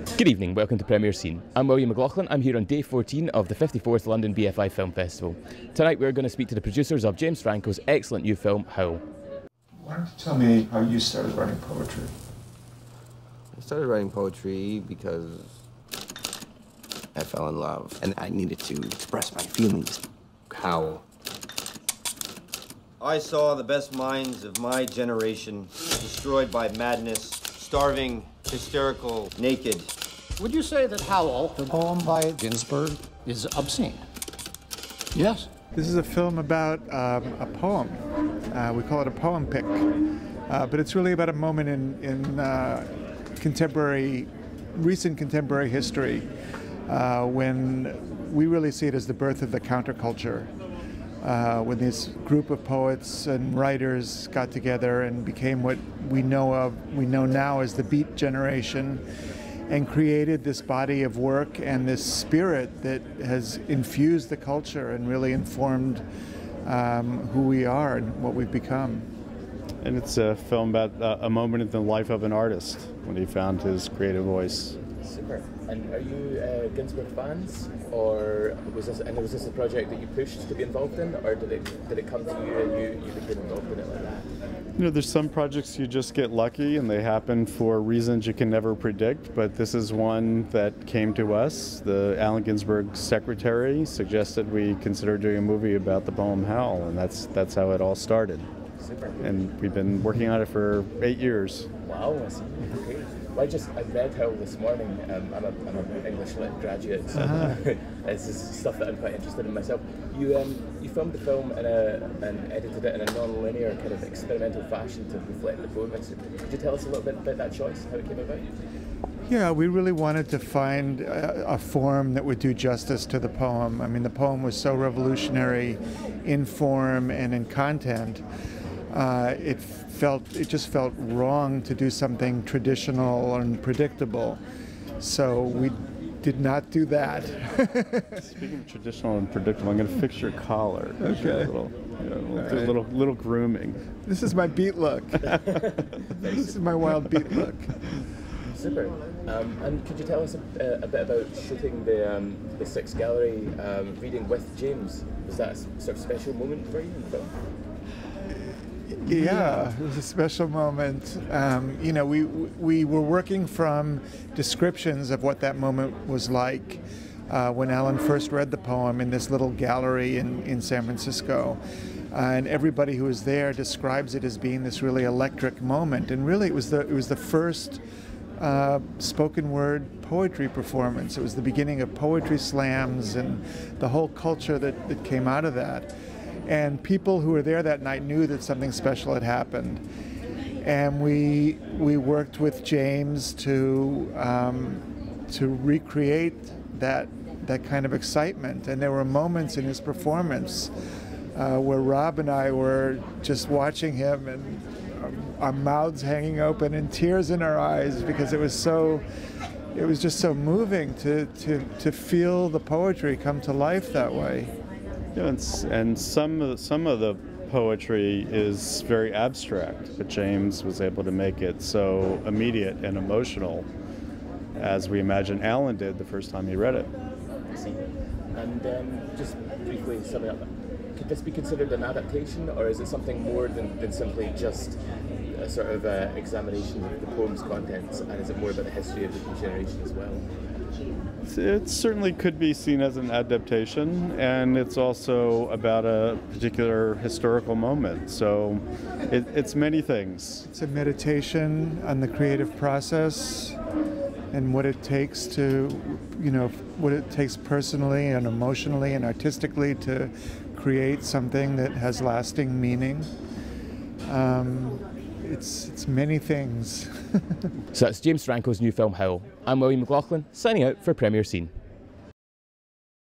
Good evening, welcome to Premiere Scene. I'm William McLaughlan. I'm here on day 14 of the 54th London BFI Film Festival. Tonight we're going to speak to the producers of James Franco's excellent new film, Howl. Why don't you tell me how you started writing poetry? I started writing poetry because I fell in love and I needed to express my feelings. Howl. I saw the best minds of my generation destroyed by madness, starving, hysterical, naked. Would you say that Howl, the poem by Ginsberg, is obscene? Yes. This is a film about um, a poem. Uh, we call it a poem pick, uh, but it's really about a moment in, in uh, contemporary, recent contemporary history uh, when we really see it as the birth of the counterculture. Uh, when this group of poets and writers got together and became what we know of, we know now as the Beat Generation, and created this body of work and this spirit that has infused the culture and really informed um, who we are and what we've become. And it's a film about uh, a moment in the life of an artist when he found his creative voice. Super. And are you uh, Ginsberg fans, or was this and was this a project that you pushed to be involved in, or did it did it come to you and you you became involved in it like that? You know, there's some projects you just get lucky and they happen for reasons you can never predict, but this is one that came to us. The Allen Ginsberg secretary suggested we consider doing a movie about the poem Howl, and that's that's how it all started. Super. And we've been working on it for eight years. Wow. Okay. Well, I just I read Howl this morning. Um, I'm, a, I'm an English lit graduate, so it's just stuff that I'm quite interested in myself. You um, you filmed the film in a and edited it in a non-linear kind of experimental fashion to reflect the poem. Could you tell us a little bit about that choice, how it came about? Yeah, we really wanted to find a, a, form that would do justice to the poem. I mean, the poem was so revolutionary in form and in content. Uh, it felt it just felt wrong to do something traditional and predictable. So we did not do that. Speaking of traditional and predictable, I'm going to fix your collar. Okay. A little, you know, we'll do a little, little grooming. This is my beat look. this is my wild beat look. Super. Um, and could you tell us a, a bit about shooting the um, the Sixth Gallery um, reading with James? Was that a sort of special moment for you in the film? Yeah, it was a special moment. Um, you know, we we were working from descriptions of what that moment was like uh, when Allen first read the poem in this little gallery in, in San Francisco. Uh, and everybody who was there describes it as being this really electric moment. And really, it was the it was the first uh, spoken word poetry performance. It was the beginning of poetry slams and the whole culture that, that came out of that. And people who were there that night knew that something special had happened. And we we worked with James to um, to recreate that that kind of excitement. And there were moments in his performance uh, where Rob and I were just watching him and our mouths hanging open and tears in our eyes because it was so it was just so moving to, to, to feel the poetry come to life that way. Yeah, and, and some of the, some of the poetry is very abstract, but James was able to make it so immediate and emotional, as we imagine Allen did the first time he read it. I see. And um, just briefly summing could this be considered an adaptation, or is it something more than, than simply just a sort of uh, examination of the poem's contents, and is it more about the history of the generation as well? It certainly could be seen as an adaptation, and it's also about a particular historical moment. So it, it's many things. It's a meditation on the creative process and what it takes to, you know, what it takes personally and emotionally and artistically to create something that has lasting meaning. Um, it's, it's many things. so that's James Franco's new film Howl. I'm William McLaughlan, signing out for Premiere Scene.